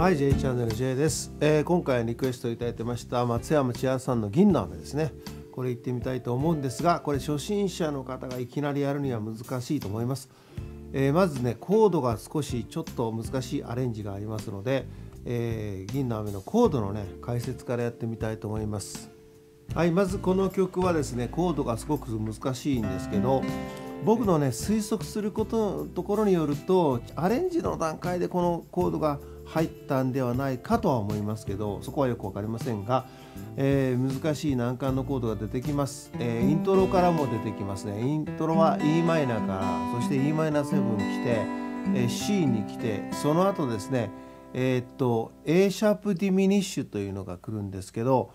はい J チャンネル J です、えー、今回リクエストいただいてました松山千春さんの銀の飴ですね。これ行ってみたいと思うんですがこれ初心者の方がいきなりやるには難しいと思います、えー、まずねコードが少しちょっと難しいアレンジがありますので、えー、銀の飴のコードのね解説からやってみたいと思います。はいまずこの曲はですねコードがすごく難しいんですけど僕のね推測することところによるとアレンジの段階でこのコードが入ったんではないかとは思いますけどそこはよく分かりませんが、えー、難しい難関のコードが出てきます、えー、イントロからも出てきますねイントロは e マイナーからそして e マイナー7来て、えー、C に来てその後ですねえー、っと A シャープディミニッシュというのが来るんですけど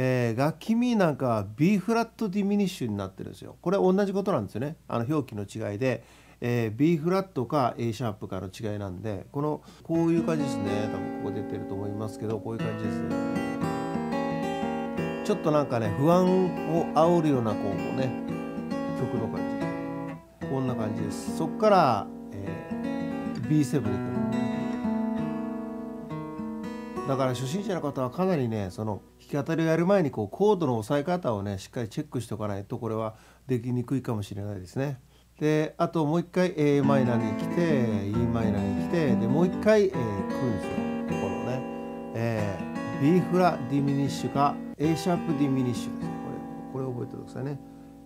えー、楽譜なんかは B フラットディミニッシュになってるんですよ。これ同じことなんですよね。あの表記の違いで、えー、B フラットか A シャープかの違いなんで、このこういう感じですね。多分ここ出てると思いますけど、こういう感じですね。ちょっとなんかね、不安を煽るようなこうね、曲の感じ。こんな感じです。そこから、えー、B7 でくる。だから初心者の方はかなりねその弾き語りをやる前にこうコードの押さえ方をねしっかりチェックしておかないとこれはできにくいかもしれないですね。であともう一回 a マイナーに来て e マイナーに来てでもう一回、えー、来るんですよこのね、えー、B フラディミニッシュか A シャープディミニッシュですね。これこれ覚えてくださいね。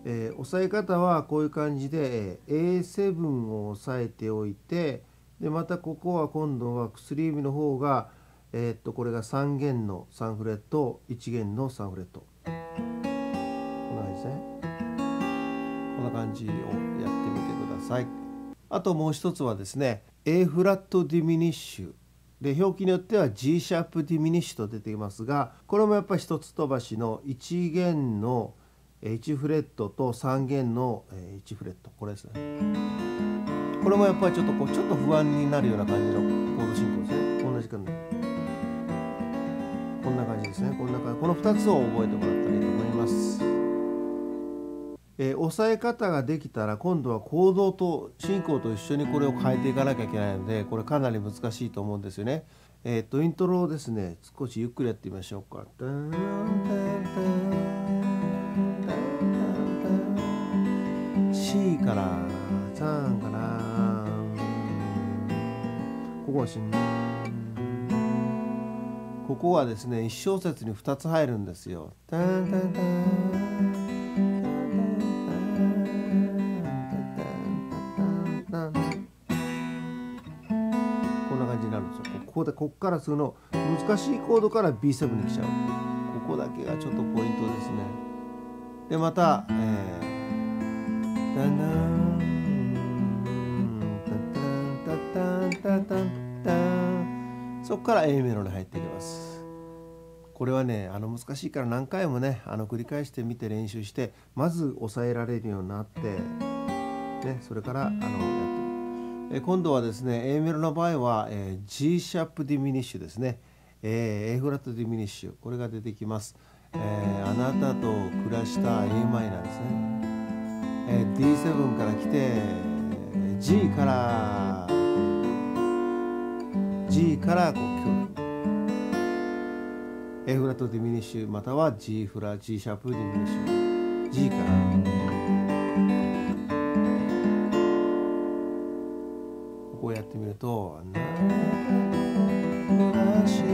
えー、押さえ方はこういう感じで、A7 を押さえておいてでまたここは今度は薬指の方がえー、っとこれが3弦の3フレット1弦の3フレット。こんな感じですね。こんな感じをやってみてください。あともう一つはですね A フラットディミニッシュ。で表記によっては G シャープディミニッシュと出ていますがこれもやっぱり一つ飛ばしの1弦の1フレットと3弦の1フレット。これですね。これもやっぱりちょっとこうちょっと不安になるような感じのコード進行ですね。同じ感じこんな感じですね。こんな感じ。この2つを覚えてもらったらいいと思います、えー、押さえ方ができたら今度は行動と進行と一緒にこれを変えていかなきゃいけないのでこれかなり難しいと思うんですよね。えっ、とイントロをですね少しゆっくりやってみましょうか。C から3からここはしんここはですね1小節に2つ入るんですよ。こんなここでここからその難しいコードから B7 に来ちゃう。ここだけがちょっとポイントですね。でまた、えー、ダンダンタタンタタンタンそこから A メロに入っていきますこれはねあの難しいから何回もねあの繰り返してみて練習してまず抑えられるようになって、ね、それからあのやって今度はですね A メロの場合は、えー、G シャープディミニッシュですね、えー、A フラットディミニッシュ。これが出てきます、えー、あなたと暮らした A マイナーですね、えー、D7 から来て G から G からこう A フラットディミニッシュまたは G フラ G シャープディミニッシュ。G から。ってみると「なした」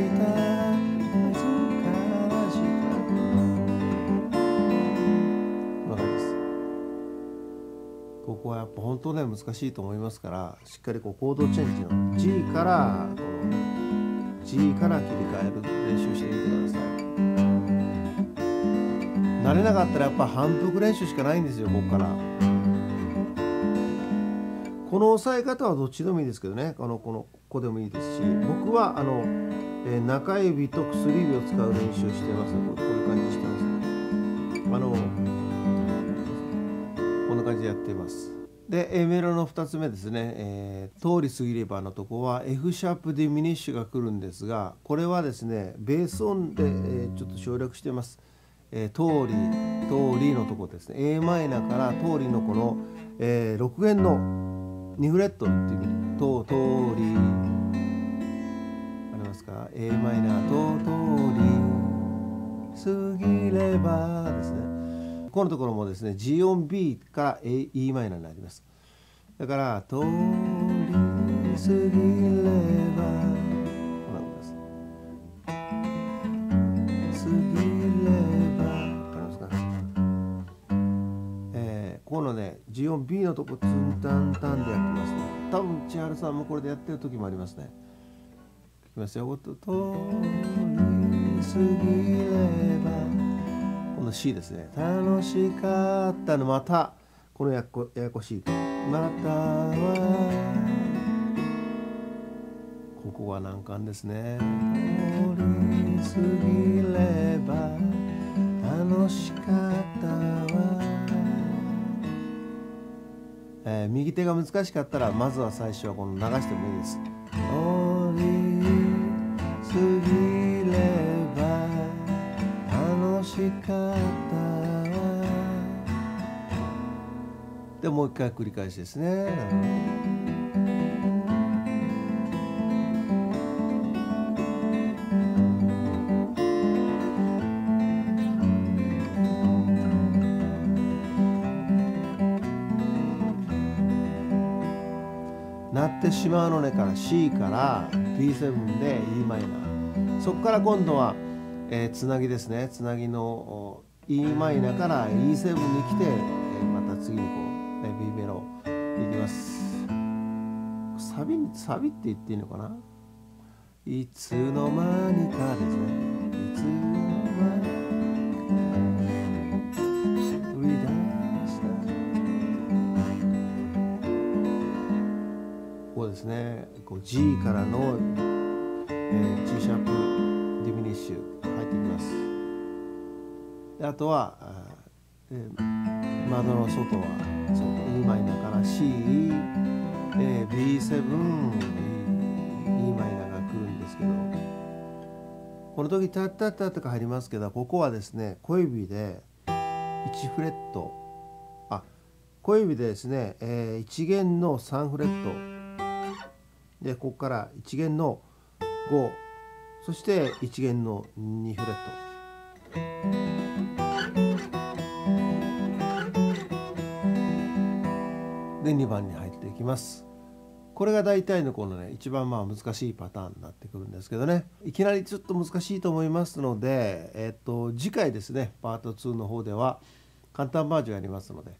ここはやっぱ本当ね難しいと思いますからしっかりこうコードチェンジの G からこの G から切り替える練習してみてください慣れなかったらやっぱ反復練習しかないんですよここからこの押さえ方はどっちでもいいですけどね。あのこのここでもいいですし僕はあの、えー、中指と薬指を使う練習をしてます。こういう感じしてます。ねあのこんな感じでやってます。で A メロの2つ目ですね、えー、通り過ぎればのとこは F シャープディミニッシュが来るんですがこれはですねベース音で、えー、ちょっと省略してます、えー、通り通りのとこですね。A マイナーから通りのこの、えー、6弦の2フレットっていうと通りありますか？か a マイナーと通り過ぎればですね。このところもですね G 音 B から A E マイナーになります。だから通り過ぎればこんなことです。過ぎればわかりますか？えー、このね G 音 B のとこツンタンタン多分千春さんもこれでやってる時もありますねいきますよ。通り過ぎればこの C ですね。楽しかったのまたこのやこややこしいとまたはここは難関ですね。通り過ぎれば楽しかったえー、右手が難しかったらまずは最初はこの流してもいいです。通り過ぎれば楽しかったでもう一回繰り返しですね。ってしまうのねから C から B7 で e マイナーそこから今度は、えー、つなぎですね。つなぎの e マイナーから E7 に来て、えー、また次にこう、えー、B メロいきます。サビサビって言っていいのかな？いつの間にかですね。ですね。こう G からの、えー、G シャープディミニッシュ入ってきます。であとは、えー、窓の外はそう E マイナーから C、えー、B7 E マイナーが来るんですけどこの時タッタッタッとか入りますけどここはですね小指で1フレット。あ小指でですね、えー、1弦の3フレット。でここから1弦の5そして1弦の2フレット。で2番に入っていきます。これが大体のこのね一番まあ難しいパターンになってくるんですけどね。いきなりちょっと難しいと思いますのでえっと次回ですねパート2の方では簡単バージョンやりますので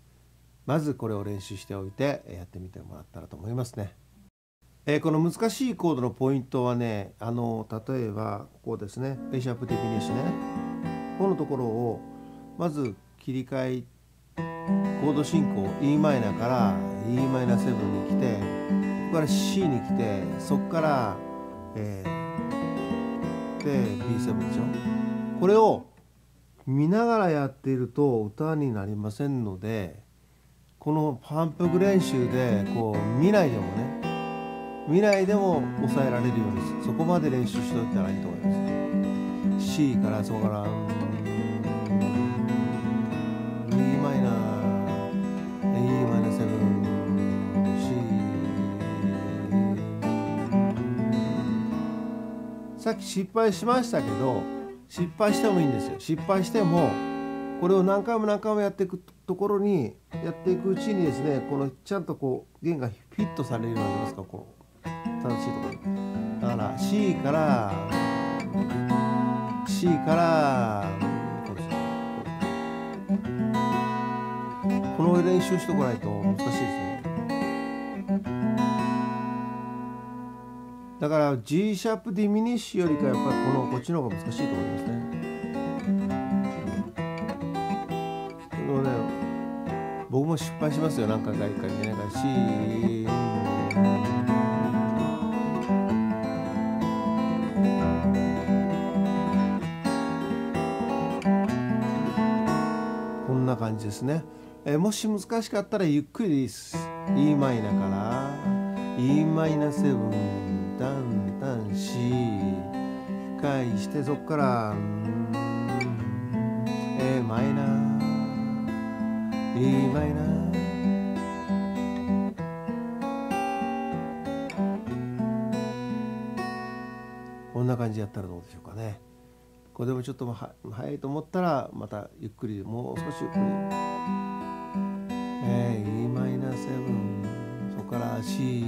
まずこれを練習しておいてやってみてもらったらと思いますね。えー、この難しいコードのポイントはねあの例えばここですね。A シャープ的にしてね。このところをまず切り替えコード進行 e マイナーから e マイナー7に来てここから C に来てそこから、えー、で B7 でしょ。これを見ながらやっていると歌になりませんのでこのパンプ練習でこう見ないでもね未来でも抑えられるようにそこまで練習しておいたらいいと思います。C からそこから E マイナー E マイナー7 C さっき失敗しましたけど失敗してもいいんですよ。失敗してもこれを何回も何回もやっていくところにやっていくうちにですねこのちゃんとこう弦がフィットされるようになりますかこう楽しいところだから C から C からこの練習しとかないと難しいですねだから G シャープディミニッシュよりかやっぱりこのこっちの方が難しいと思いますね。僕も失敗しますよ何回か一回ね。C 感じですね、えー、もし難しかったらゆっくりでいいです。E マイナから。E マイナ7ダン。ダン C 返してそこから。A マイナ E マイナこんんな感じでやったらどうでしょうかね。これでもちょっとは早いと思ったらまたゆっくりもう少しゆっくり。えー、e マイナー7そこから C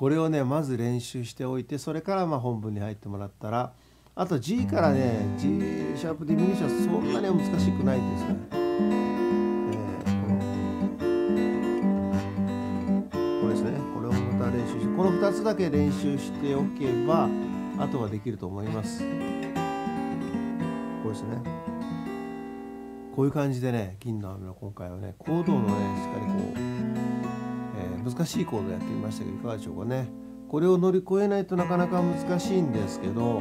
これをねまず練習しておいてそれからま本文に入ってもらったらあと G からね G シャープディミニッシュはそんなに難しくないんですね。これですねこれをまた練習してこの2つだけ練習しておけばあとはできると思います。これですね。こういう感じでね銀の雨の今回はねコードのねしっかりこう、難しいコードやってみましたけどいかがでしょうかね。これを乗り越えないとなかなか難しいんですけど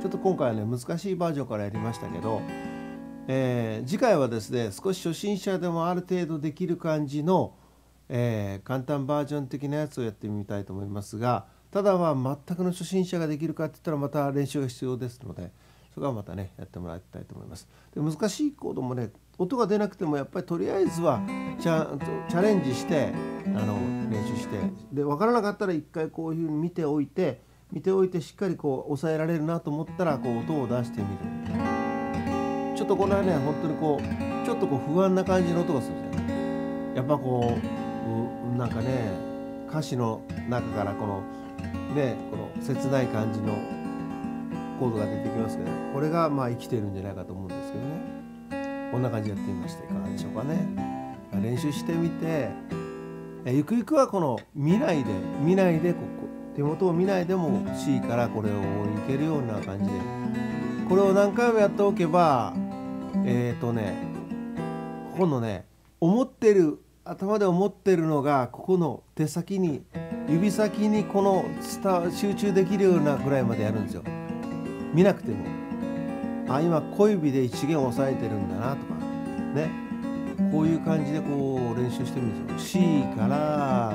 ちょっと今回はね難しいバージョンからやりましたけど、えー、次回はですね少し初心者でもある程度できる感じの、えー、簡単バージョン的なやつをやってみたいと思いますがただは全くの初心者ができるかって言ったらまた練習が必要ですのでそれはまたねやってもらいたいと思います。で難しいコードもね音が出なくてもやっぱりとりあえずはチャチャレンジしてあの練習してで分からなかったら一回こういうふうに見ておいて見ておいてしっかりこう抑えられるなと思ったらこう音を出してみるちょっとこれはね本当にこうちょっとこう不安な感じの音がするじゃないやっぱこうなんかね歌詞の中からこのねこの切ない感じのコードが出てきますけどこれがまあ生きてるんじゃないかと思うんですけどね。こんな感じでやってみましたいかがでしょうかね。練習してみて。ゆくゆくはこの見ないで見ないでここ手元を見ないでも C からこれをいけるような感じで。これを何回もやっておけばえっ、ー、とねここのね思ってる頭で思ってるのがここの手先に指先にこの集中できるようなぐらいまでやるんですよ。見なくてもあ今小指で1弦押さえてるんだなとかね。こういう感じでこう練習してるんですよ。C から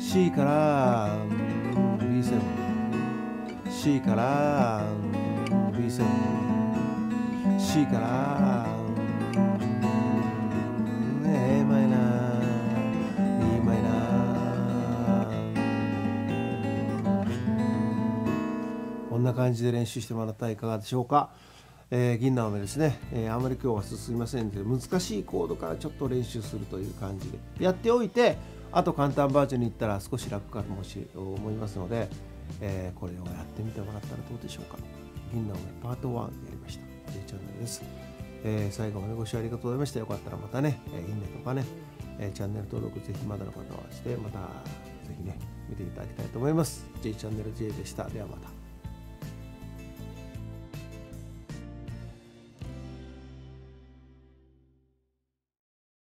C から B7C から B7C から B7 な感じで練習してもらったらいかがでしょうか？えー、銀の飴ですね、えー、あまり今日は進みませんので難しいコードからちょっと練習するという感じでやっておいてあと簡単バージョンに行ったら少し楽かもし思いますので、えー、これをやってみてもらったらどうでしょうか？銀のパート1やりました。J チャンネルです、えー、最後までご視聴ありがとうございました。よかったらまたね、えー、いいねとかね、えー、チャンネル登録ぜひまだの方はしてまたぜひね見ていただきたいと思います。J チャンネル J でした。ではまた。